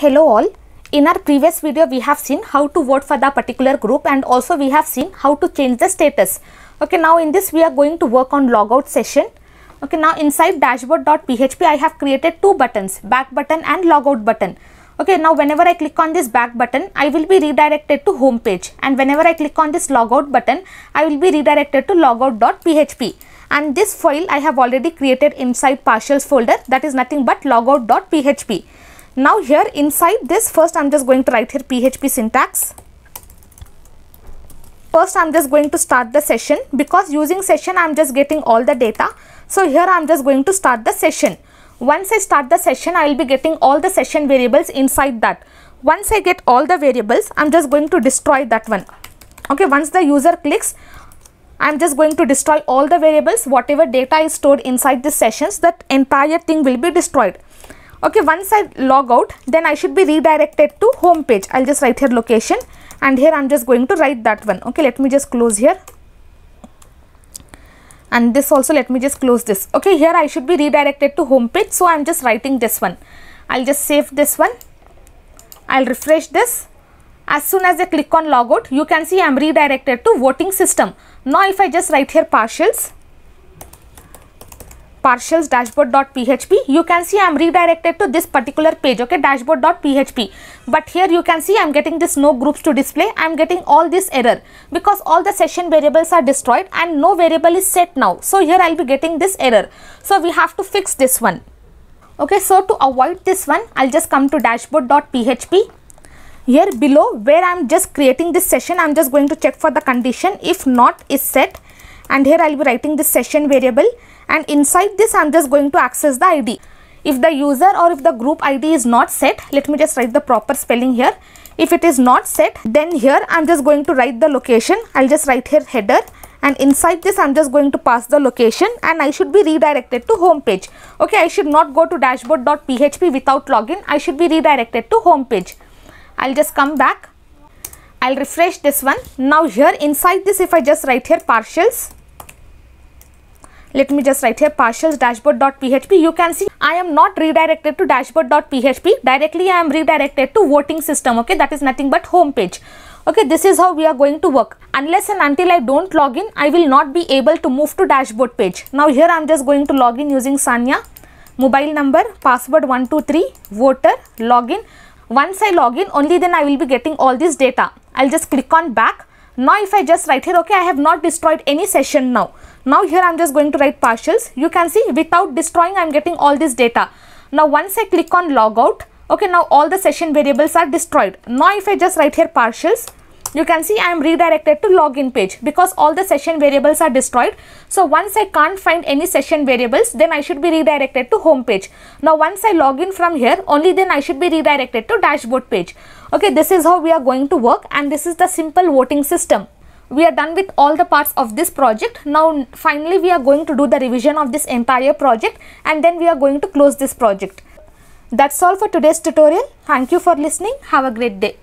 Hello all. In our previous video we have seen how to vote for the particular group and also we have seen how to change the status. Okay now in this we are going to work on logout session. Okay now inside dashboard.php I have created two buttons back button and logout button. Okay now whenever I click on this back button I will be redirected to home page and whenever I click on this logout button I will be redirected to logout.php and this file I have already created inside partials folder that is nothing but logout.php. Now here inside this first I am just going to write here PHP syntax. First I am just going to start the session because using session I am just getting all the data. So here I am just going to start the session. Once I start the session I will be getting all the session variables inside that. Once I get all the variables I am just going to destroy that one. Okay once the user clicks I am just going to destroy all the variables whatever data is stored inside the sessions that entire thing will be destroyed okay once i log out then i should be redirected to home page. I'll just write here location and here i'm just going to write that one. Okay let me just close here. And this also let me just close this. Okay here i should be redirected to home page so i'm just writing this one. I'll just save this one. I'll refresh this. As soon as i click on logout you can see i'm redirected to voting system. Now if i just write here partials partials dashboard.php you can see i'm redirected to this particular page okay? dashboard.php but here you can see i'm getting this no groups to display. I'm getting all this error because all the session variables are destroyed and no variable is set now. So here i'll be getting this error. So we have to fix this one. Okay so to avoid this one i'll just come to dashboard.php here below where i'm just creating this session i'm just going to check for the condition. If not is set. And here i'll be writing this session variable and inside this I'm just going to access the ID. If the user or if the group ID is not set, let me just write the proper spelling here. If it is not set, then here I'm just going to write the location. I'll just write here header and inside this I'm just going to pass the location and I should be redirected to home page. Okay, I should not go to dashboard.php without login. I should be redirected to home page. I'll just come back. I'll refresh this one. Now here inside this if I just write here partials let me just write here partials dashboard.php you can see i am not redirected to dashboard.php directly i am redirected to voting system okay? That is nothing but home page. Okay this is how we are going to work. Unless and until i don't log in i will not be able to move to dashboard page. Now here i'm just going to log in using sanya. Mobile number password 123 voter login. Once i log in only then i will be getting all this data. I'll just click on back now if i just write here okay i have not destroyed any session now now here I'm just going to write partials. You can see without destroying I'm getting all this data. Now once I click on logout, okay now all the session variables are destroyed. Now if I just write here partials, you can see I am redirected to login page because all the session variables are destroyed. So once I can't find any session variables then I should be redirected to home page. Now once I log in from here only then I should be redirected to dashboard page. Okay this is how we are going to work and this is the simple voting system we are done with all the parts of this project. Now finally we are going to do the revision of this entire project and then we are going to close this project. That's all for today's tutorial. Thank you for listening. Have a great day.